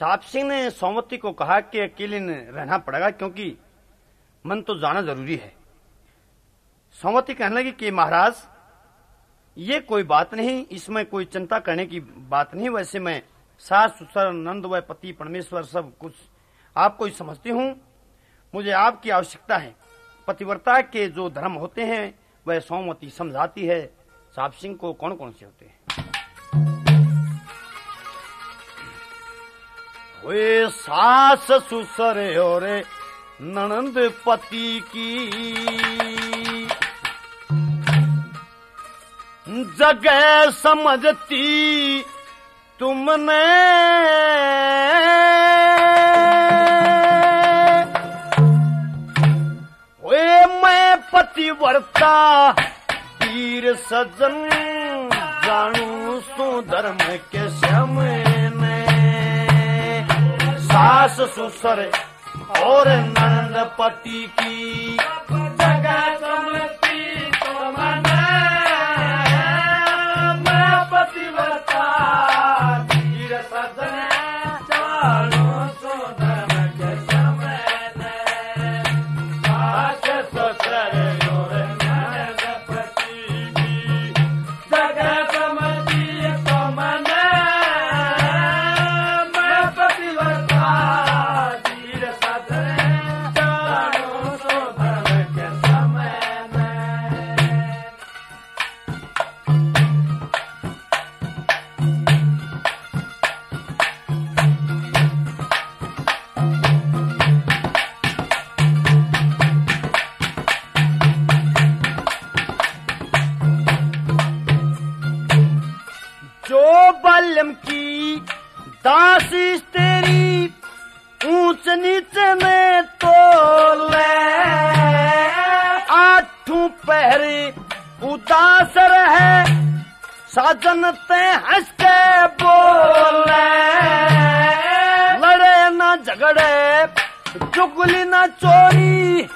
साहब सिंह ने सोमवती को कहा कि अकेले रहना पड़ेगा क्योंकि मन तो जाना ज़रूरी है। सोमवती कहने लगी कि, महाराज, ये कोई बात नहीं, इसमें कोई चिंता करने की बात नहीं। वैसे मैं सास, ससुर, नंद व पति, परमेश्वर सब कुछ आपको ही समझती हूँ। मुझे आपकी आवश्यकता है। पतिव्रता के जो धर्म होते हैं, वह सोमवती समझाती है। साहब सिंह को कौन कौन से होते हैं? वे सास ससुर और ननंद पति की जगह समझती तुमने वे मैं पतिव्रता वीर सजन जानू सुधर्म के समय सास ससुर और नंद पति की। जगह पति तो धीर सदन साजन ते हंस के बोले। लड़े ना झगड़े, चुगली ना चोरी,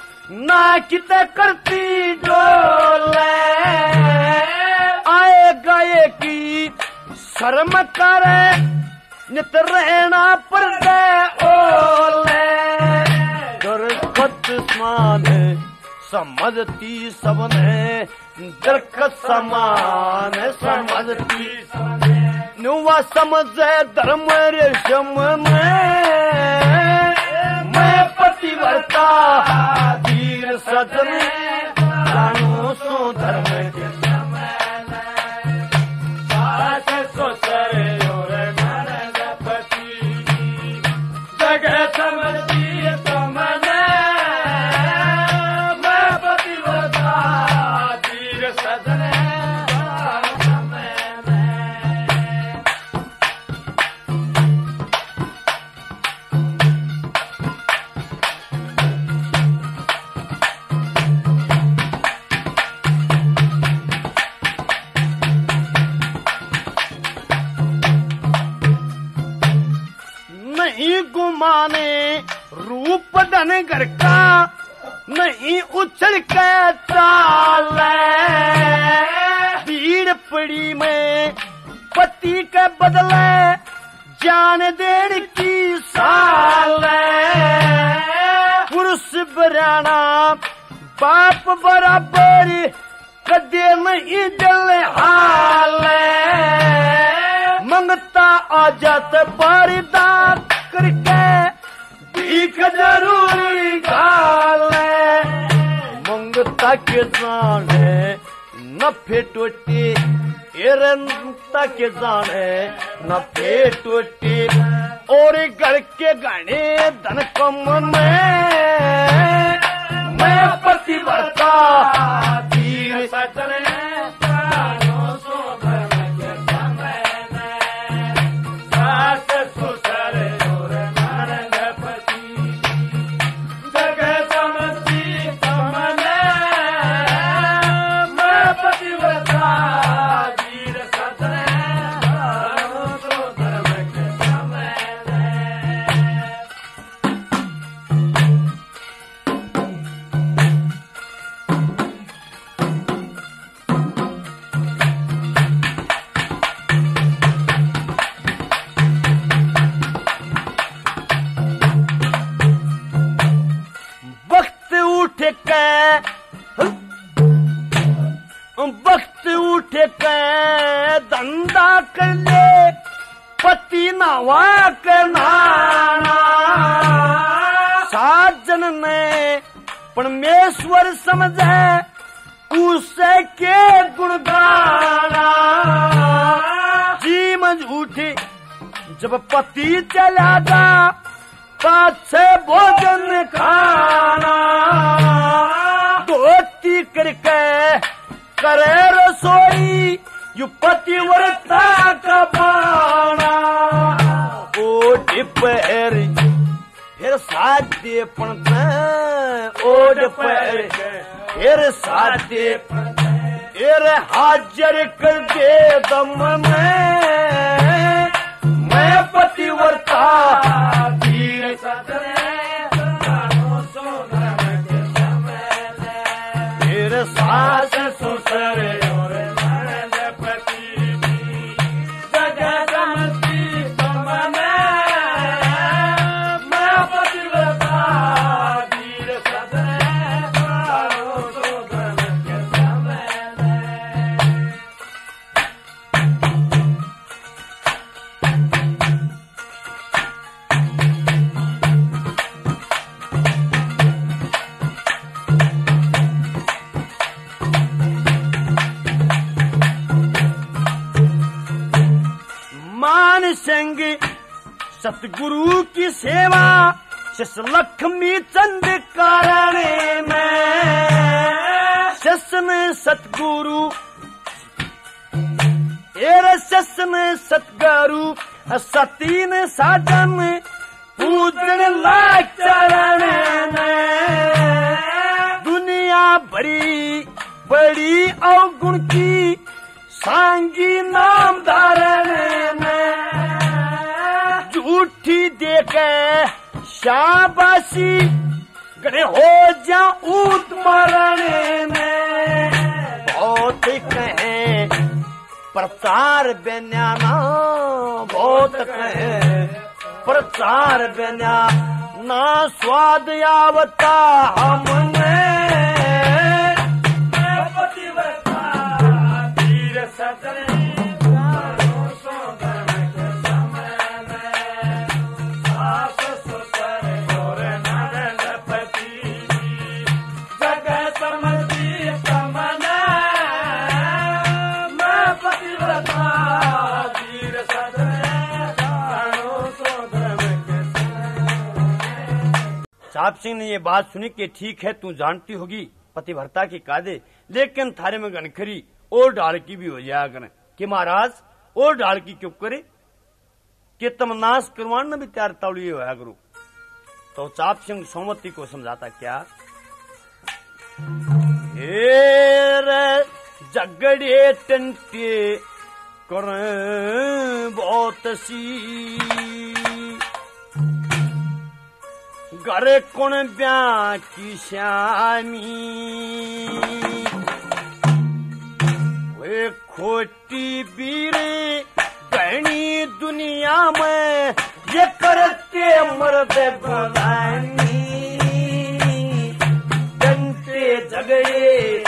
ना किते करती डोले। आए गए की शर्म करे, नित रहना पर ओले। दरखत समान समझती सबने, दरख समान समझती नुआ समझे धर्म रेशम में। मैं वर्ता धीर सजने, जानू सो धर्म के रूप धन घर नहीं उछल के चाल। भीड़ पड़ी में पति के बदले जान देने की साल। पुरुष बराना, बाप बराबर कदे नहीं दिल हाल। मंगता आ जात बारिदार करके भीख ज़रूरी गाल मंगता के जाने नफे टोटे एरंता के जाने नफे टोटे और घर के गाने धन कम में। मैं पतिव्रता धीर सजन पे धंधा कर ले पति नवा के साजन ने परमेश्वर समझे, उसे के गुणगाना। जी मज जब पति चला जा, पाछे भोजन खाना। धोती करके करे रसोई यू पतिव्रता का पाना ओट पैर फिर साध्य पण ओट पैर फिर साध्य फिर हाजर कर दे दम में। मैं पतिव्रता वीर सतरे प्राणों सो धर्म के समय फिर सास ससुर। सतगुरु की सेवा शिष लक्ष्मी चंद कारण में। में सतगुरु, एर में सतगुरु सतीन साधन पूजन लाग चरण में। दुनिया बड़ी बड़ी अवगुण की सांगी नाम धारण में। झूठी देके शाबाशी। गड़े हो जा ऊत मरण में। बहुत कहे, प्रचार बेन्याना, बहुत कहे, प्रचार बेन्या ना स्वाद आवता हमने। साहब सिंह ने ये बात सुनी कि ठीक है, तू जानती होगी पतिभरता की कादे लेकिन थारे में गनखरी और डाल की भी हो जाया करें कि महाराज, और डाल की क्यों करे? कि तुम नाश करवान में भी तैयार तावड़ी होया करो। तो चाप सिंह सोमती को समझाता क्या? जगड़े टंटे कर बहुत सी। घरे कोण ब्याकी श्यामी? वे खोटी बीरे गहनी दुनिया में ये करते मर्द भलानी डंटे झगड़े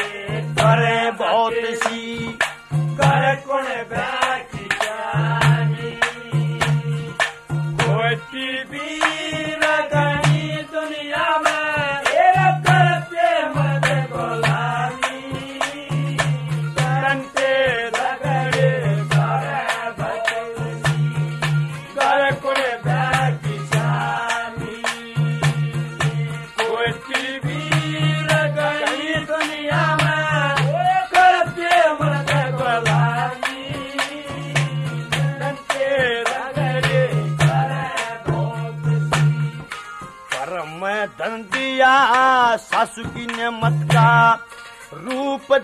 करे बहुत सी। कर कुण बाकी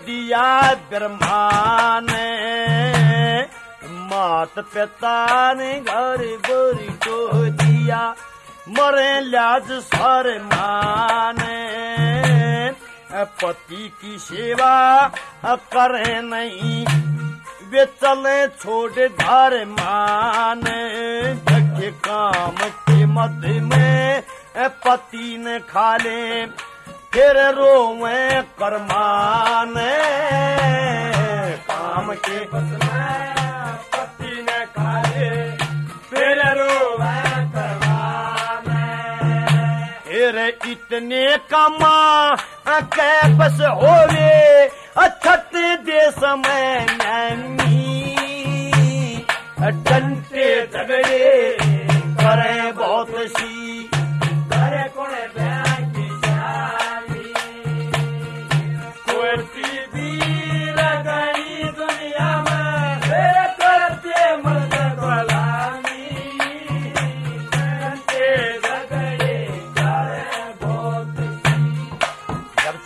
दिया ब्रह्मा ने। मात पिता ने घर बोरी को दिया, मरे लाज सर माने। पति की सेवा करे नहीं, वे चले छोड़ धार माने। काम के मध्य में पति ने खा ले फिर रोवे करमान। काम के इतने कमा के बस होवे, अछत दे समय नैनी। डंटे झगड़े करें बहुत सी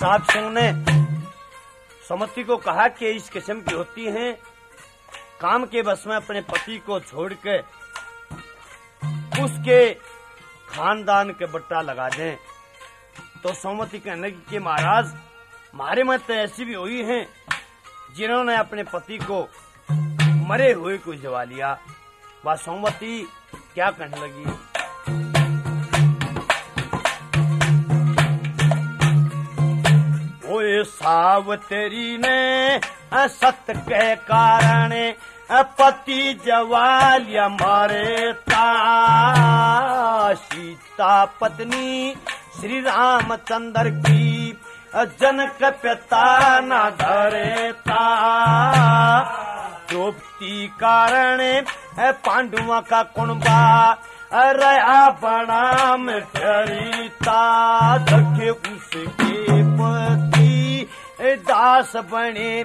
साहब सिंह ने समति को कहा कि इस किस्म की होती हैं। काम के बस में अपने पति को छोड़ के उसके खानदान के बट्टा लगा दें। तो सोमवती कहने लगी कि महाराज हमारे में तो ऐसी भी हुई हैं, जिन्होंने अपने पति को मरे हुए को जवा लिया। वह सोमवती क्या कहने लगी? सावतरी ने असत के कारण पति जवालिया मारे ता सीता पत्नी, श्री रामचंद्र की जनक पिता न धरे ता द्रौपदी कारण पांडुआ का कुणबा रया बड़ा में ठहरीता देखे उसके पति दास बने,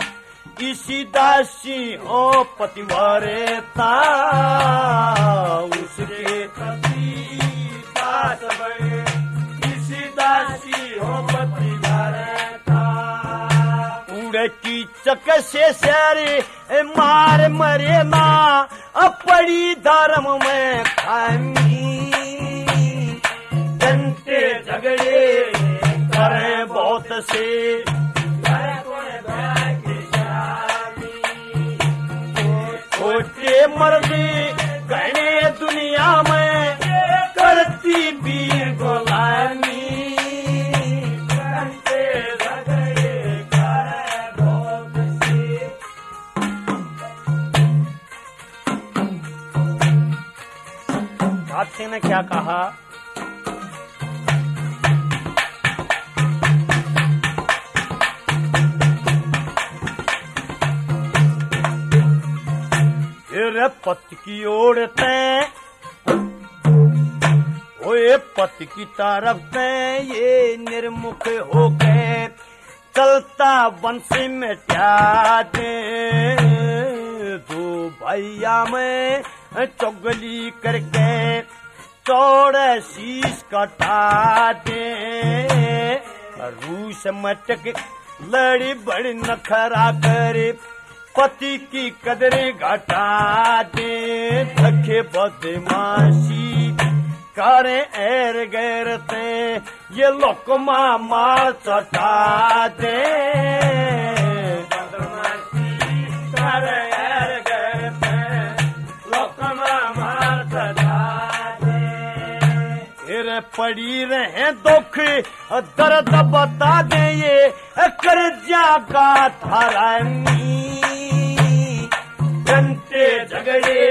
इसी दासी ओ पतिवारे ता उसके दास बने किसी दासी हो पति था उड़े की चक से सारे मार मरे ना अपड़ी धर्म में खामी जनते झगड़े करे बहुत से मर्दे गणे दुनिया में करती भी गुलामी। करते झगड़े करे बहुत सी साहब सिंह ने क्या कहा? फिर पति की ओढ़ते ओए पति की तरफ़ से ये निर्मुख हो गए चलता बंसी में दे दो भैया में चुगली करके चौड़े शीश कटा दे रूस मटक लड़ी बड़ी नखरा करे। पति की कदरे घटा दे धखे बदमाशी। करे एर गैरते ये लोकमा मार चटा दे। पड़ी रहे दुख दर्द बता दे ये कर्जा का थारानी। घंटे झगड़े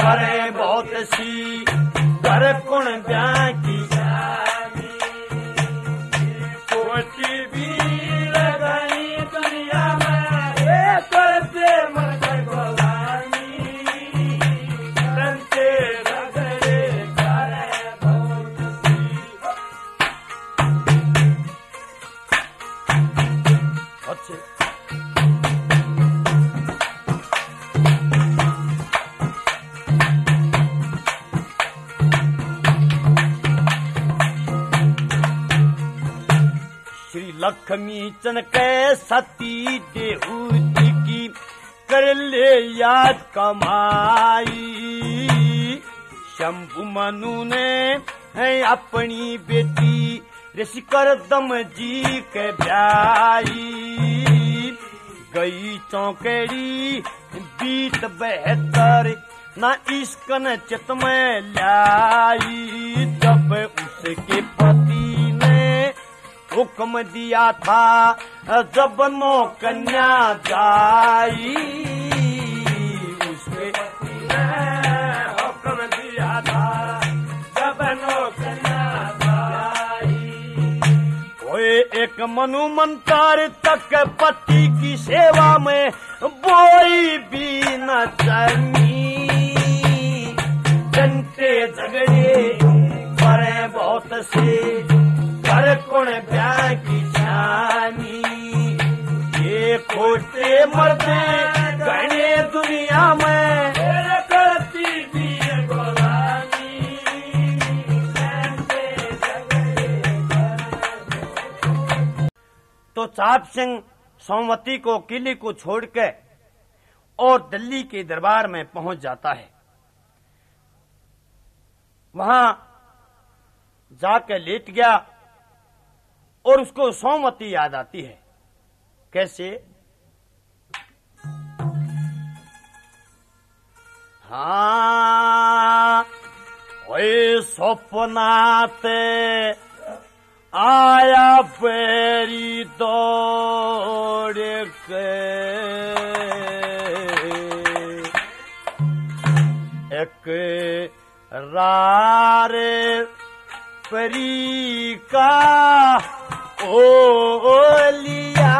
करे बहुत सी कर कुण ब्याह की लक्ष्मी चन के सती देहूति की कर ले याद कमाई। शंभु मनु ने है अपनी बेटी, ऋषि कर दम जी के ब्याई। गई चौकेड़ी बीत बेहतर, ना इश्क न चित में लाई जब उसके पति ने हुक्म दिया था, जब नो कन्या जाई। उसके हुक्म दिया था, जब नौकरिया था मनु मंतार तक पति की सेवा में बोई भी न चनी जनते झगड़े करे बहुत से कौन ब्याह की जानी? ये खोटे मरते गणे दुनिया में तो चाप सिंह, सोमवती को किले को छोड़कर और दिल्ली के दरबार में पहुँच जाता है। वहाँ जाकर लेट गया और उसको सोमवती याद आती है। कैसे? हाँ सपनाते आया पेरी दौड़ के। एक रारे परी का ओ लिया।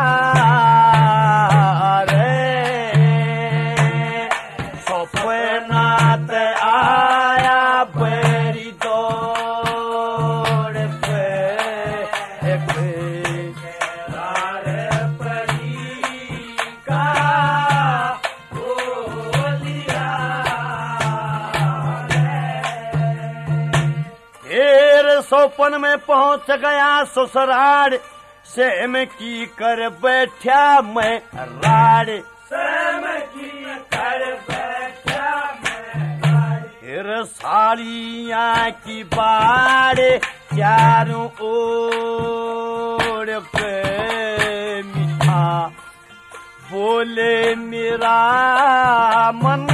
फिर में पहुँच गया ससुराल। से में की कर बैठा मैं राड़। सहम की कर बैठा मैं फिर साड़ियाँ की बाड़ चारों ओर पे मीठा बोले मेरा मन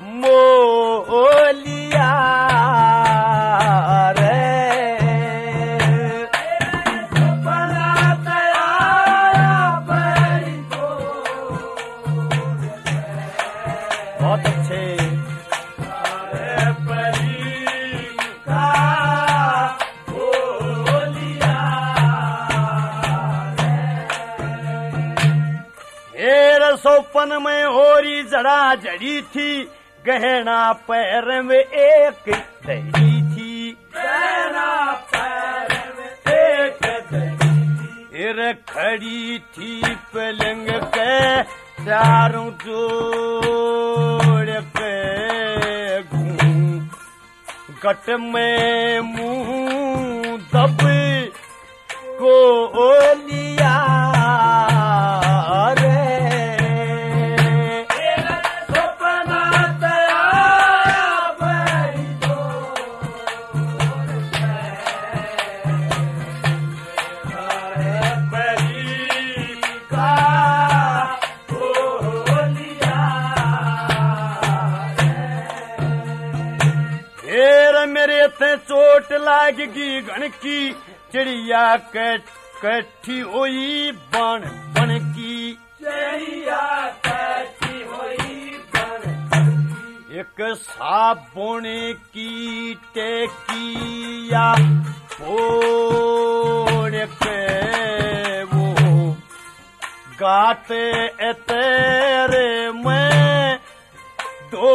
मोलिया सोपन में होरी जड़ा जड़ी थी गहना पैर में एक दही थी। तेरा पैर में एक दही खड़ी थी पलंग के चारों जोड़ के घूम। गट में मुँह दब को लिया लागगी गण की चिड़िया कट कट्ठी हुई बन बन की चढ़िया कैसी हुई बन एक साबुन की टेकिया फोड़ के वो गाते तेरे में दो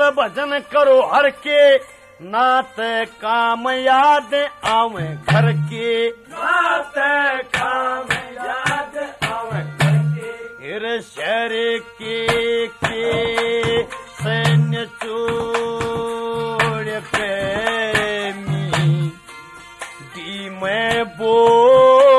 चंद भजन करो हर के। नात काम याद आवे घर के। नात काम याद आवे करके फिर शहर के के सैन्य चोड़ पे मी दी मैं बोरेला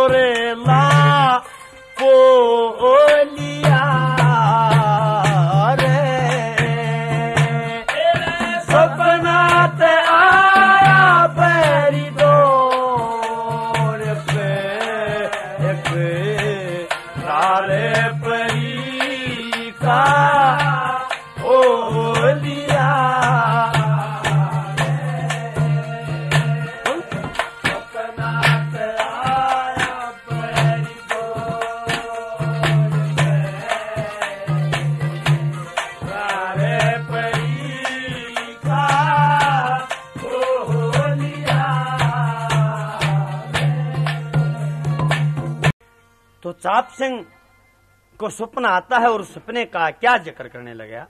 प्रताप सिंह को सपना आता है और सपने का क्या ज़िक्र करने लगा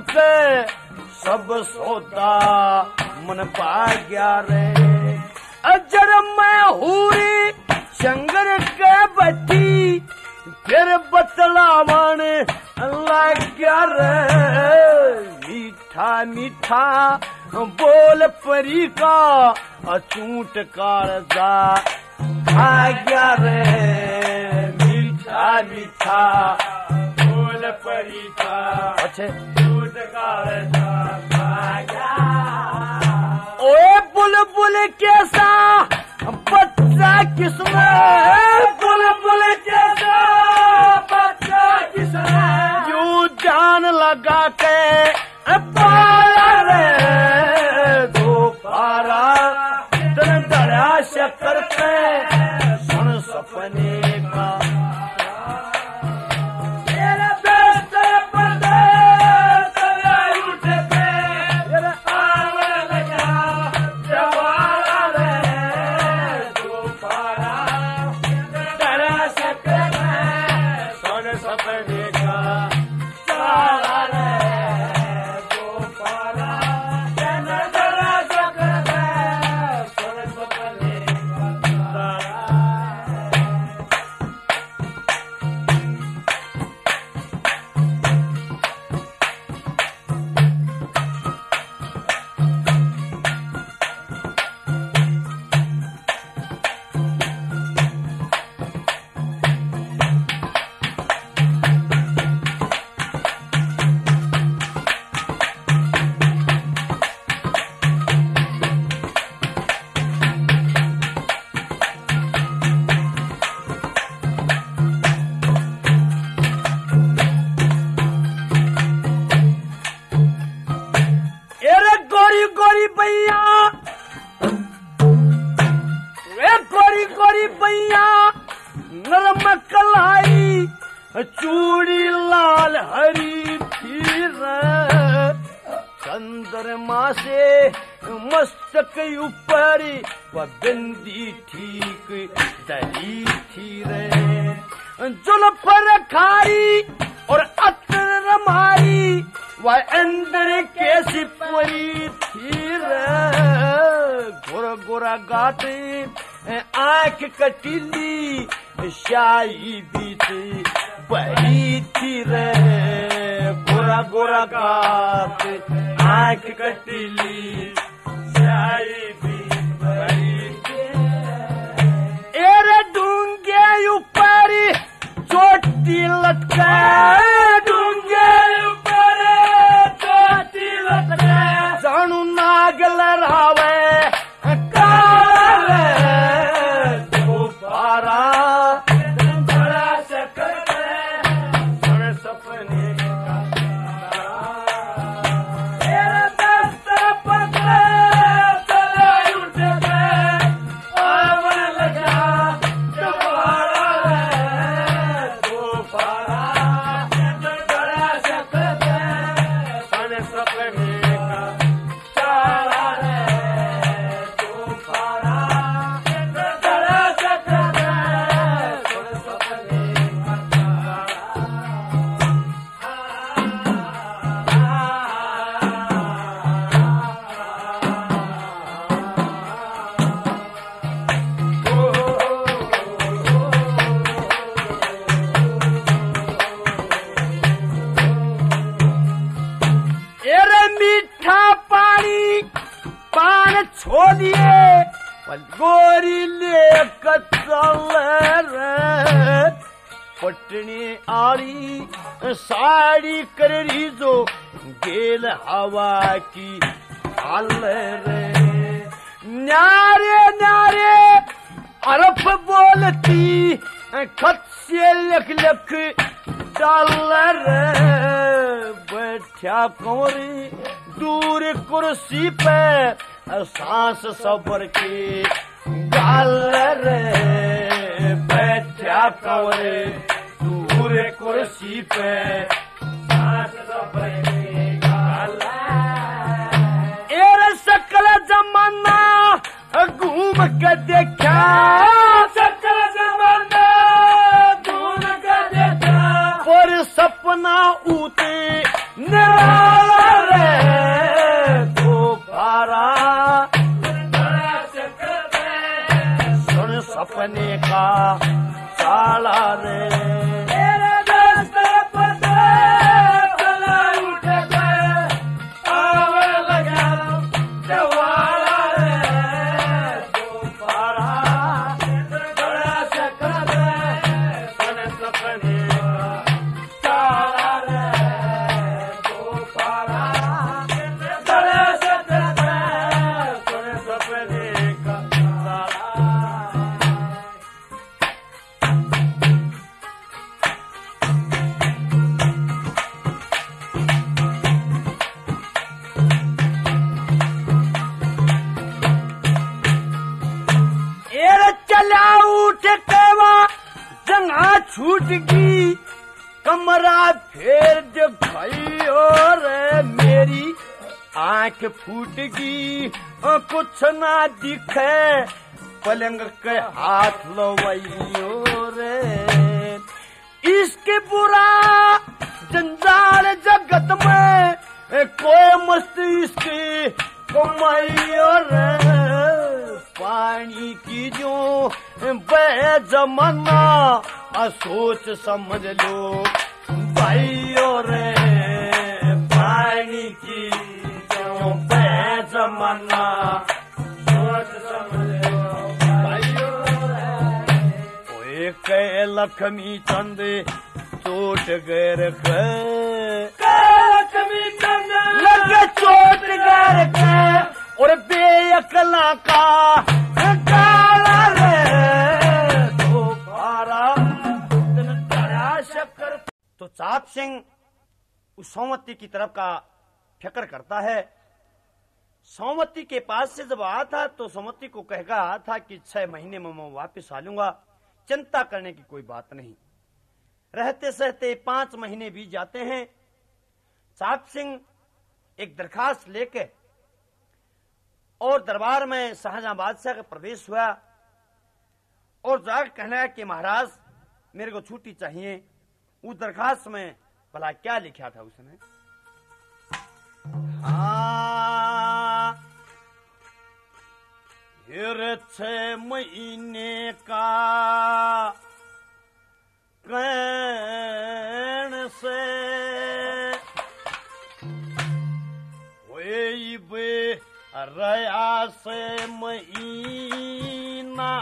What's up? ऊ गुबारा सुण सपने खां साल ना दिखे, पलंग के हाथ लवैयो रे। इसके बुरा जंजाल जगत में कोई मस्ती इसकी कमाइयो रे। पानी की जो बह जमाना सोच समझ लो, भाइयों रे। पानी की जो बह जमाना लक्ष्मी चंद चोट गैर लगे चोट गैर और बेअकला का तो चाप सिंह उस सोमवती की तरफ़ का फ़िक्र करता है। सोमवती के पास से जब आया था तो सोमवती को कह रहा था कि छह महीने में मैं वापस आ लूँगा। चिंता करने की कोई बात नहीं। रहते सहते पाँच महीने बीत जाते हैं। चाप सिंह एक दरखास्त लेके और दरबार में शाहजहां बादशाह का प्रवेश हुआ और जाकर कहना कि महाराज, मेरे को छुट्टी चाहिए। उस दरखास्त में भला क्या लिखा था उसने? छः महीने का प्रण से बे रया से महीना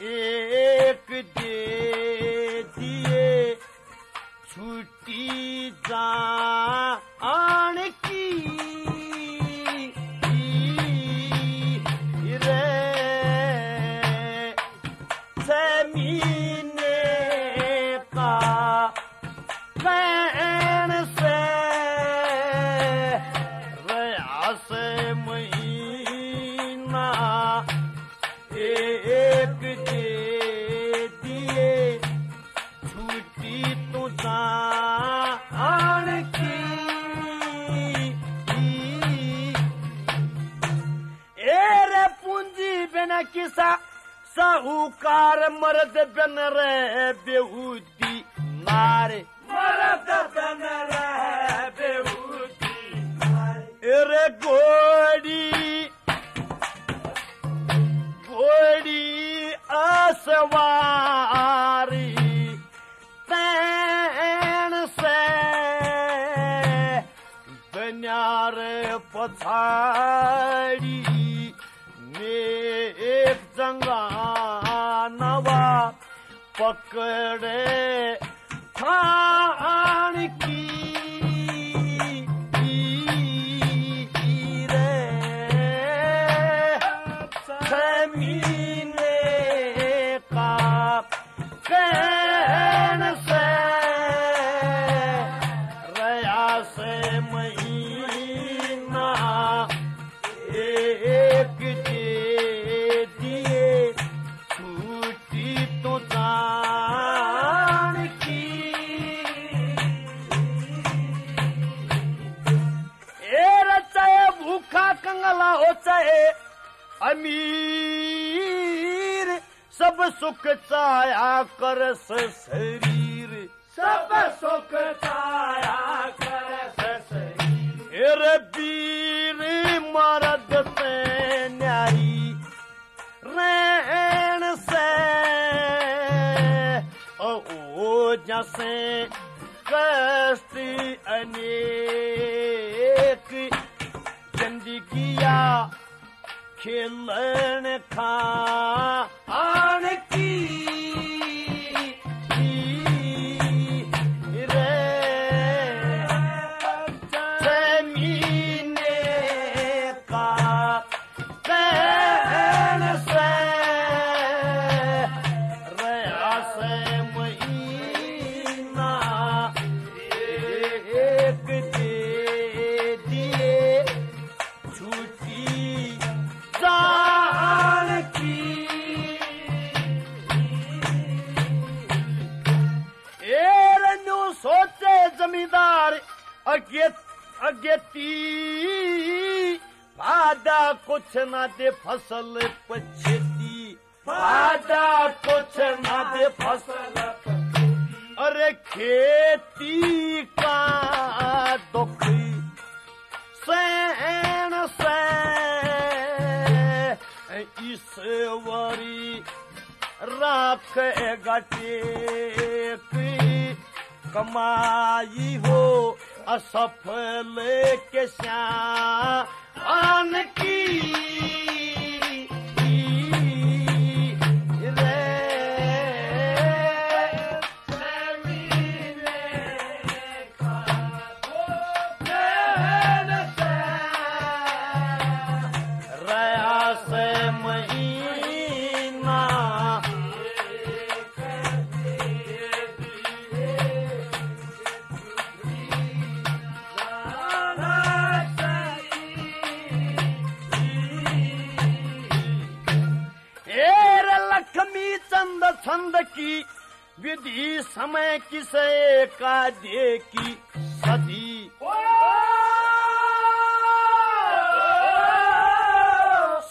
एक दे दिए छुट्टी जा की sa sahukar maradabana rabbe hudi mare maradabana rabbe hudi mare ere godi godi aswari tan se banyar pachadi नवा पकड़े ख सब सुख चाया कर से शरीर सब सुख छाया कर ससुरी ए रे वीर मरद से न्यारी रैन से ओ ओ जैसे कष्ट अनेक जिंदगिया खेलन खान फादा कुछ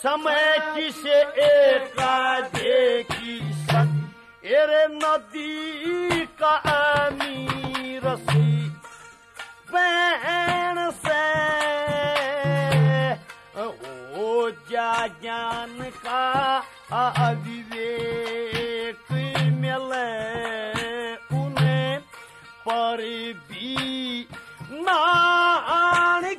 समय किसे एका दे की एरे नदी का अमीर सी पैन से। ओ जा ज्ञान का अविवेक मिले उन्हें पर भी नान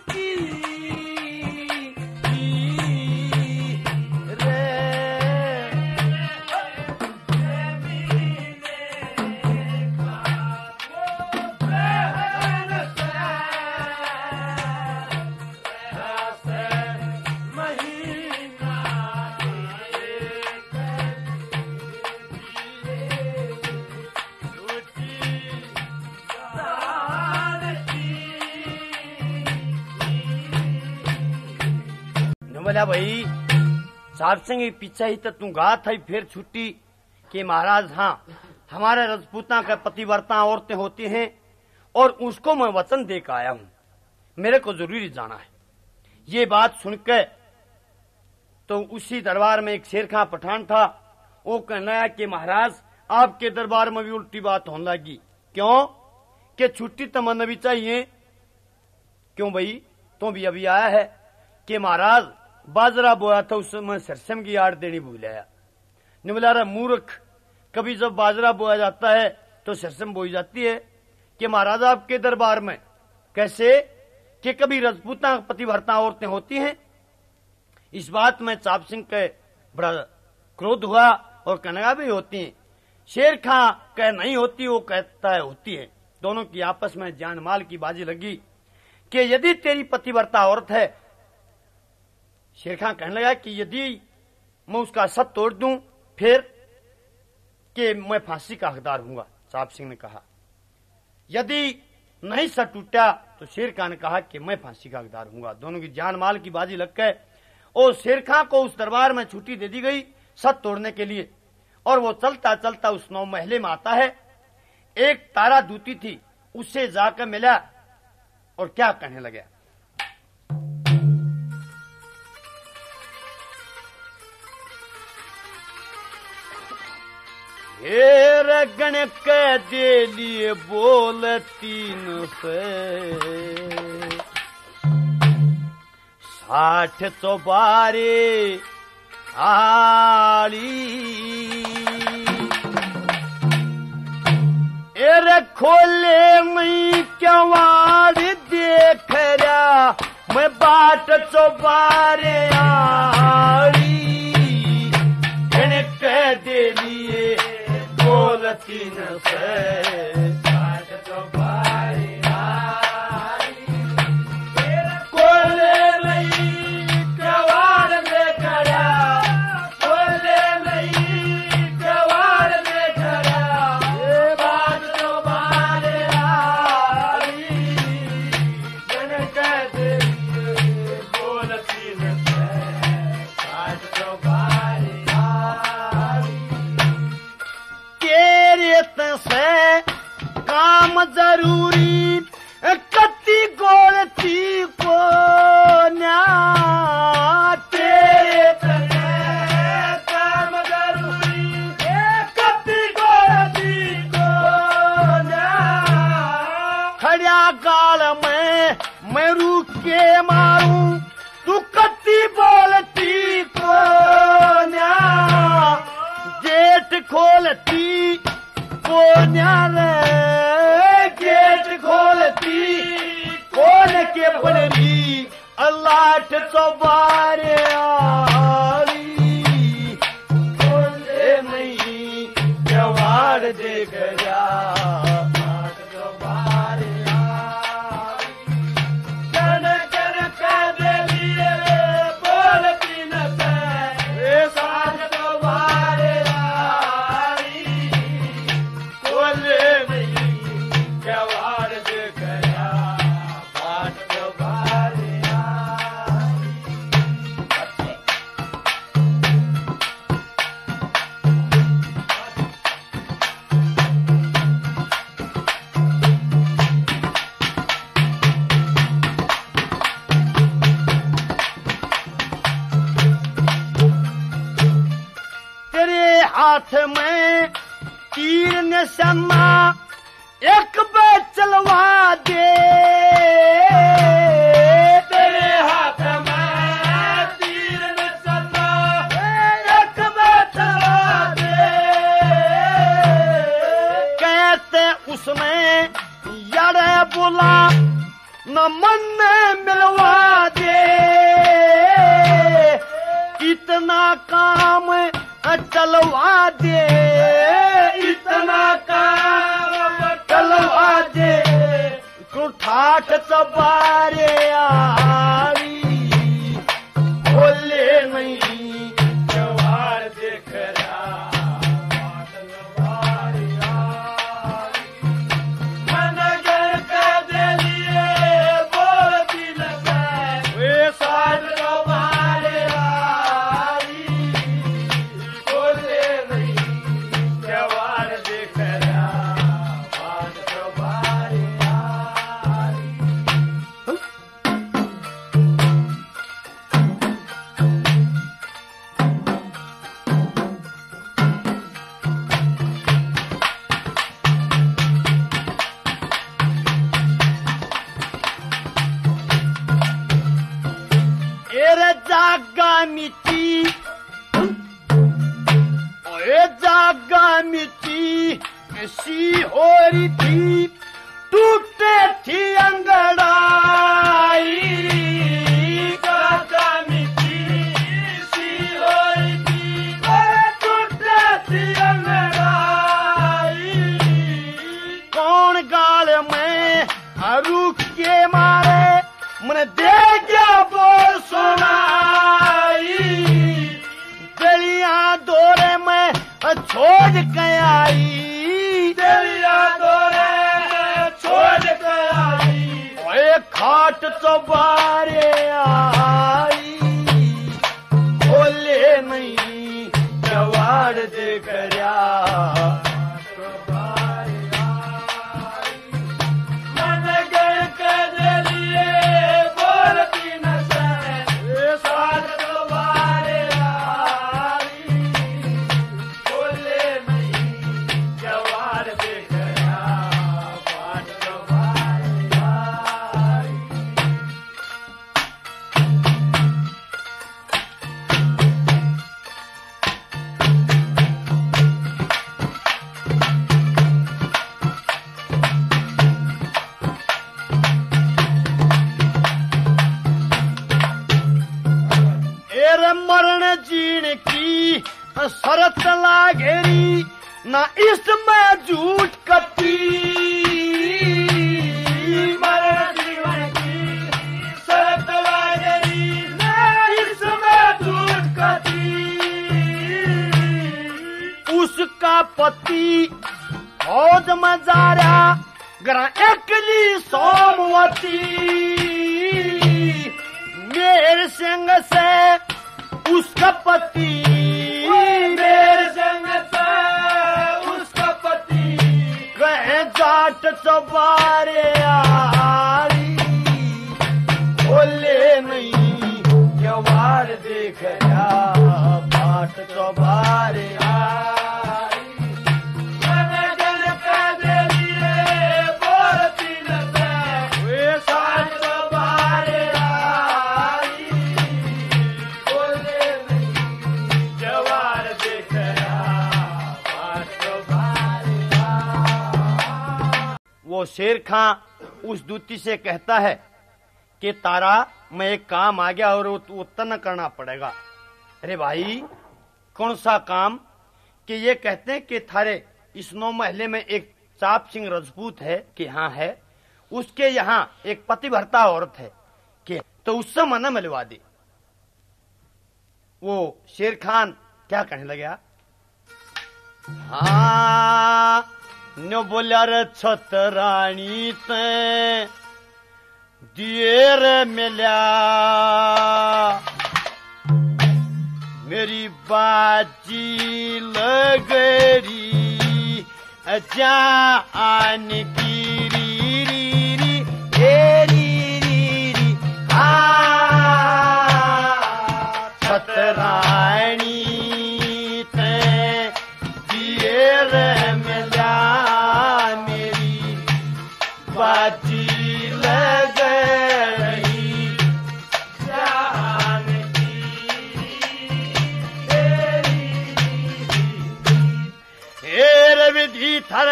बोला भाई, साहब सिंह पीछे ही तो तू गा था फिर छुट्टी कि महाराज हाँ। हमारे राजपूता का पतिवर्ता औरतें होती हैं, और उसको मैं वचन दे के आया हूँ। मेरे को ज़रूरी जाना है। ये बात सुनकर तो उसी दरबार में एक शेर खां पठान था। वो कहना है कि महाराज, आपके दरबार में भी उल्टी बात होने लगी। क्यों? कि छुट्टी तो मन भी चाहिए। क्यों भाई? तो भी अभी आया है कि महाराज बाजरा बोया था, उस समय सरसम की आड़ देनी भूल आया। निबला रहा मूर्ख, कभी जब बाजरा बोया जाता है तो सरसम बोई जाती है कि महाराज आपके दरबार में कैसे कि कभी रजपूता पतिवर्ता औरतें होती हैं? इस बात में चाप सिंह के बड़ा क्रोध हुआ और कनगा भी होती हैं। शेर खां कह नहीं होती, वो कहता है होती है। दोनों की आपस में जान माल की बाजी लगी कि यदि तेरी पतिवर्ता औरत है शेर खां कहने लगा कि यदि मैं उसका सब तोड़ दूँ, फिर कि मैं फांसी का हकदार हूँगा साहब सिंह ने कहा। यदि नहीं सर टूटा तो शेर खां ने कहा कि मैं फांसी का हकदार हूँगा दोनों की जान माल की बाजी लग गए और शेर खां को उस दरबार में छुट्टी दे दी गई सत तोड़ने के लिए। और वो चलता चलता उस नौ महले में आता है। एक तारा दूती थी उससे जाकर मिला और क्या कहने लगे? गण के दे लिए बोल तीन से। साठ चौबारे आली। एर खोले मई क्यवाड़ देख रहा मैं बाट चौबारे आली। गण कह दे लिए बोल तीन काम ज़रूरी काम चलवा दे इतना काम चलवा दे तू ठाठ चबारे आरी बोले नहीं उस से कहता है कि तारा, मैं एक काम आ गया और तन करना पड़ेगा। अरे भाई, कौन सा काम? कि ये कहते हैं कि थारे इस नौ महले में एक चाप सिंह राजपूत है, कि हाँ है, उसके यहाँ एक पतिभरता औरत है, कि तो उससे मना मिलवा दे। वो शेर खान क्या कहने लगा हाँ? न्यो बोल्या रे छतराणी ते दिए रे मिल्या मेरी बाजी लगरी जान की री री री ए री री री हाँ छतराणी ते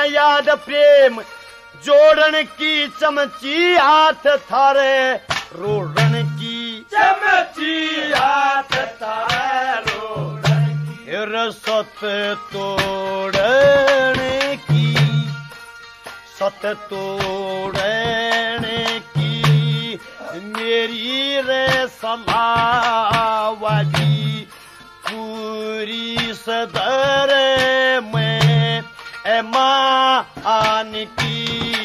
याद प्रेम, जोड़न की चमची हाथ थारे, रोड़न की चमची हाथ हेर सत तोड़न की, सत तोड़न की, मेरी रे सलावादी पूरी सदर में माँ आन की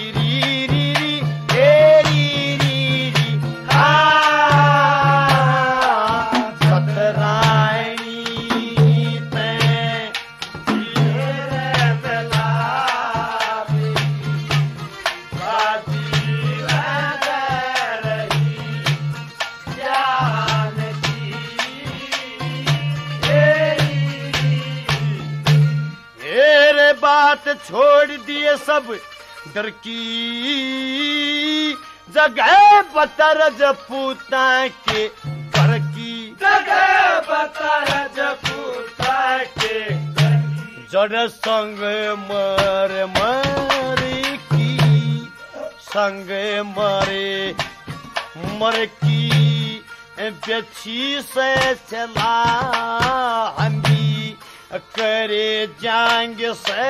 छोड़ दिए सब डर की। जगह बतरज पूता के घर की। जगह रजपूता के जड़ संग मर मर की। संग मरे मर की। बेछी से चला हम करे जांग से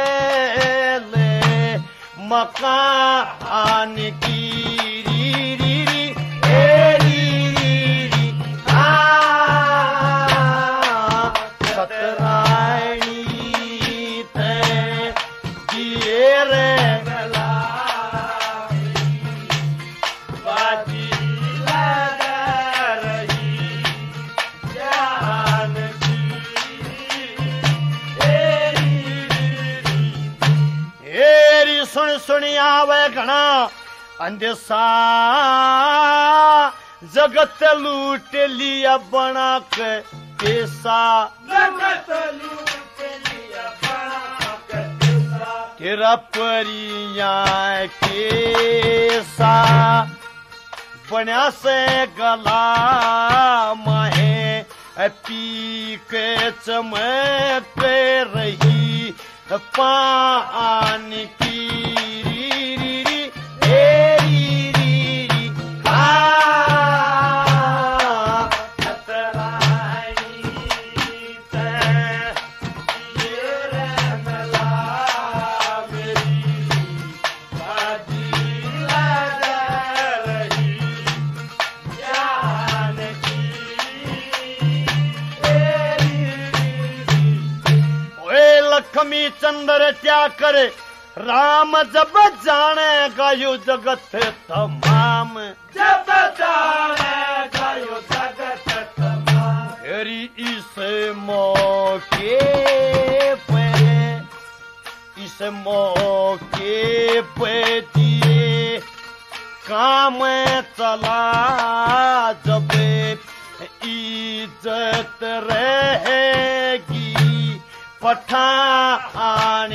ले मकान की सुनी आवे घना अंदेसा जगत लूट लिया बना के पैसा जगत लूट लिया बड़ा कैसा। तेरा परिया के सा बन्या से गला माहे पी के चमक रही पान की चंद्र क्या करे। राम जब जाने गायु जगत तमाम। जब जाने गायो जगत तमाम। तेरी इस मौके पे इस मौके पे दिए काम चला जब इज़्ज़त रहेगी पठान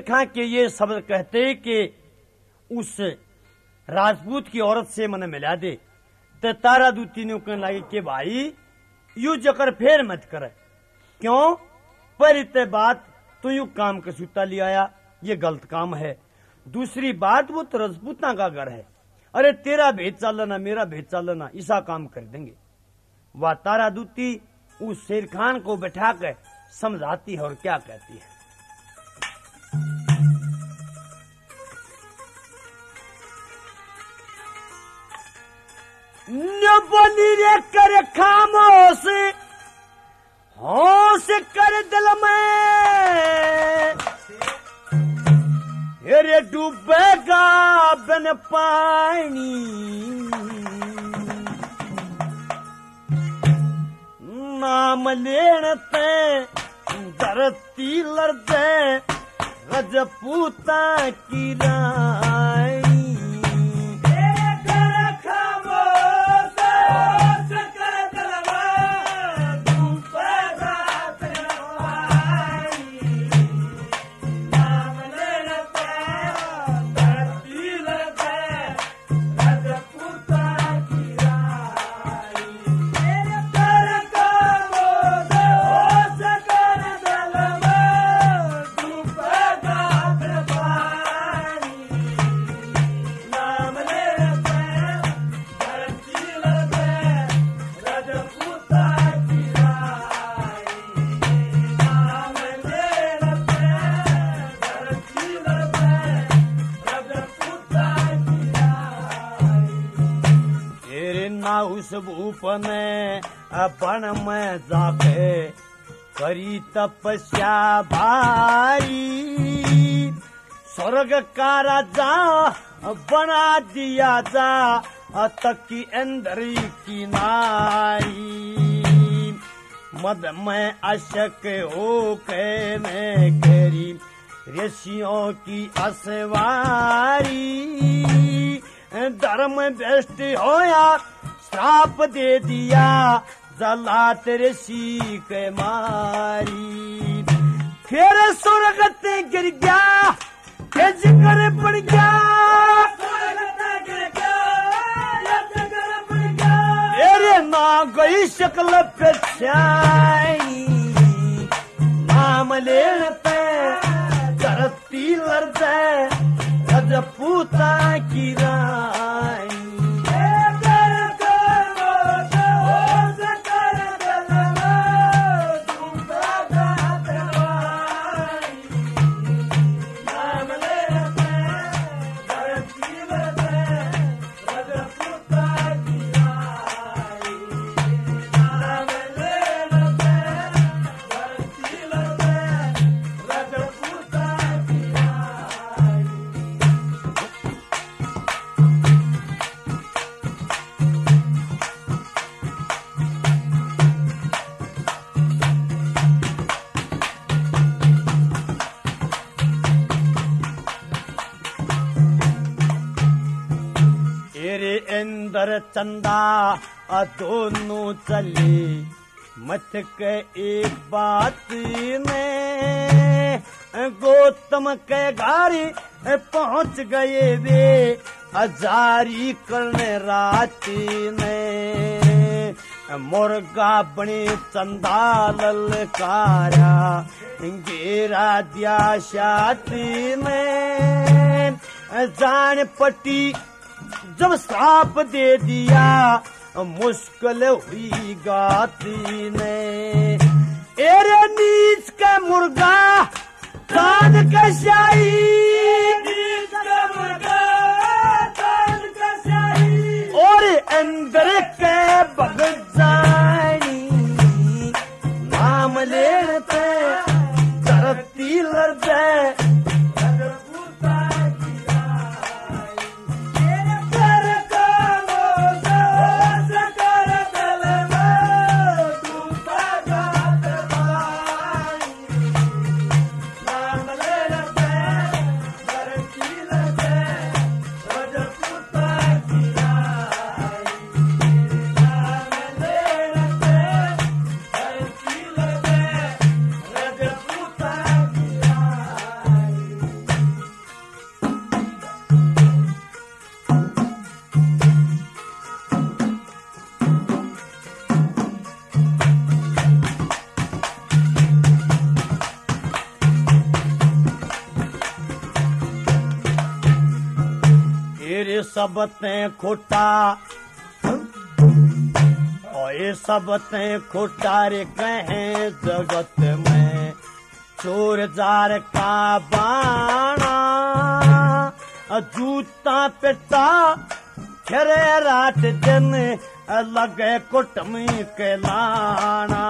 खां के ये शब्द कहते कि उस राजपूत की औरत से मन मिला दे। तो तारा दूती ने कहने लगे कि भाई, यू जकर फेर मत करे। क्यों? पर इतने बात तो यू काम का सूता ले आया, ये गलत काम है। दूसरी बात, वो तो राजपूतना का घर है। अरे, तेरा भेद चालना मेरा भेद चालना ऐसा काम कर देंगे। वह तारा दूती उस शेर खान को बैठा कर समझाती है और क्या कहती है। कर खामोश। होश कर दिल में। डूबेगा बन पानी। नाम लेन ते धरती लड़ते रजपूता की रानी नाउस भूपने अपन में जाके करी तपस्या भारी। स्वर्ग का राजा बना दिया जा तक की की नारी मद में अशक हो के मैं करी, ऋषियों की असवारी। धर्म भ्रष्ट होया श्राप दे दिया जलात तेरे सीख मारी। फिर स्वर्गत गिर गया के ज़िक्र पड़ गया। तेरे ना गई शक्ल पे नाम लेने पे धरती लड़ते रजपूता की रानी। चंदा, दोनों चले। मत के एक बात में, गौतम के गाड़ी पहुँच गए वे अजारी करने रात में। मुर्गा बने चंदा ललकारा, घेरा दिया शाती में। जान पट्टी जब साप दे दिया मुश्किल हुई गाती ने। एरे नीच के मुर्गा चाँद के शाही और अंदर के बगजानी नाम लेते लड़ते। सब ते खोटा। ये सब ते खोटा रे कहे जगत में, चोर जार का बाणा। जूता पिता, खरे रात दिन लगे कुटमी के लाना।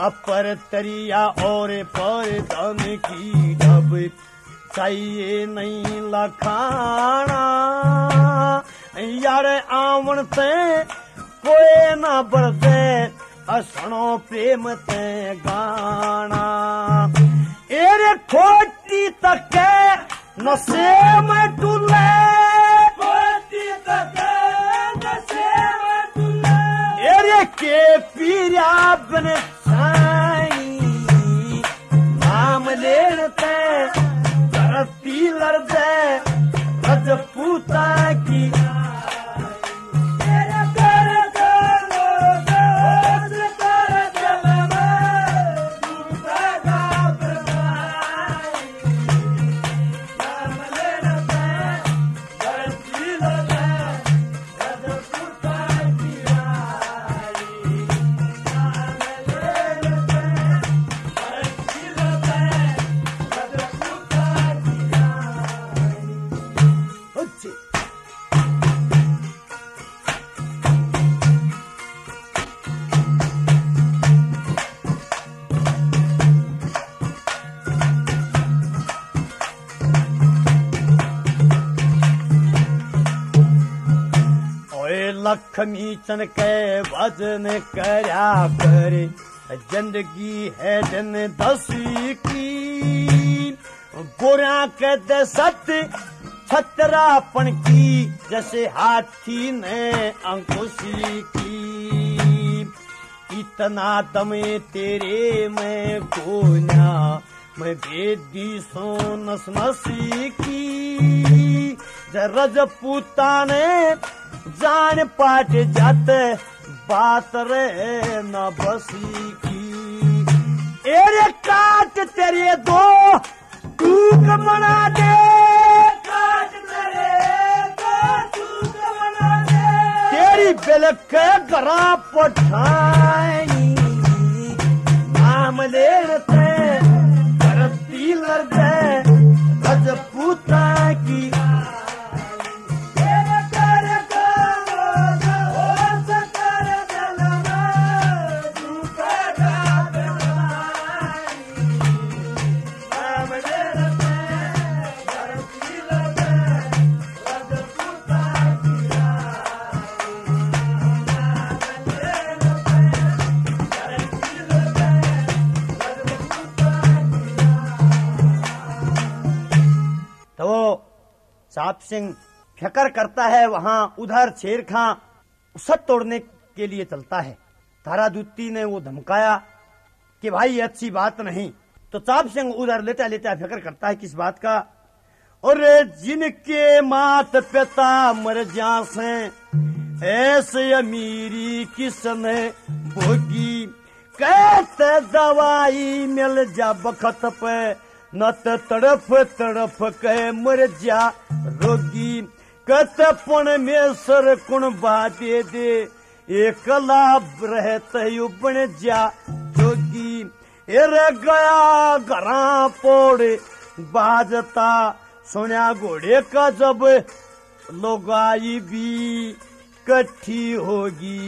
अपर तरिया और पर दम की डब चाहिए नहीं लखाना यार आवन ते कोई ना बरदे असणो प्रेम ते गाना एरे खोटी तके नशे में टूले एरे के पीरा बन रजपूता लक्ष्मी के वज़न करया करे। ज़िंदगी है दिन दसी की। बुरा के दसत छतरापन की। जैसे हाथी ने अंकुशी की। इतना दमे तेरे में गोना मैं बेदी सो नस की। रज पूता ने जान पाट जात बात रे न बसी की। एरे काट तेरे दो टूक मना दे। काट तेरे को चूक बना दे। तेरी बिलक गरा पठाई साप सिंह फिकर करता है, वहाँ उधर शेर खां सत तोड़ने के लिए चलता है। तारादूती ने वो धमकाया कि भाई अच्छी बात नहीं। तो चाप सिंह उधर लेता लेता फ़िक्र करता है किस बात का? और जिनके मात पिता मर जा से ऐसे अमीरी किसने भोगी कहते दवाई मिल जा बखत पे? न त तड़फ तड़फ कह मर जा रोगी। कत पण में सर कुण बा दे। दे एक लाभ रहत बन जा जोगी एर गया घरा पोड़े बाजता। सुना घोड़े का जब लोगाई भी कट्ठी होगी।